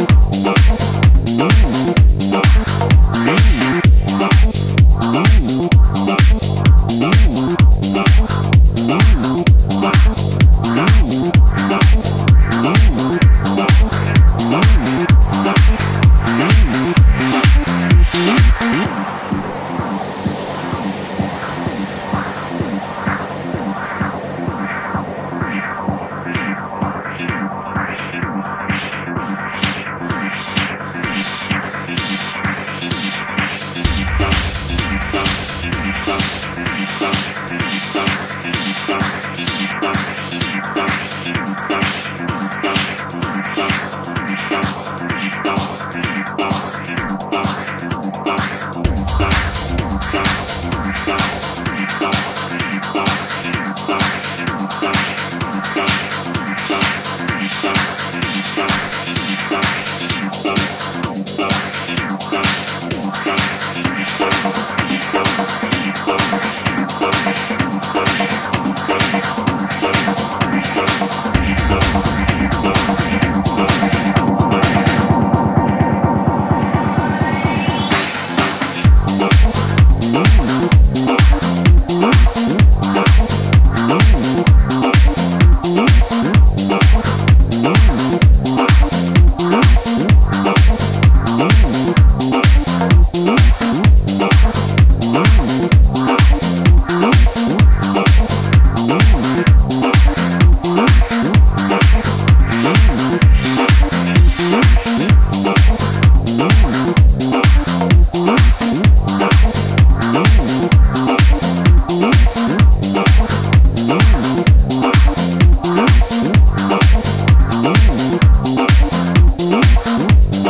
Oh.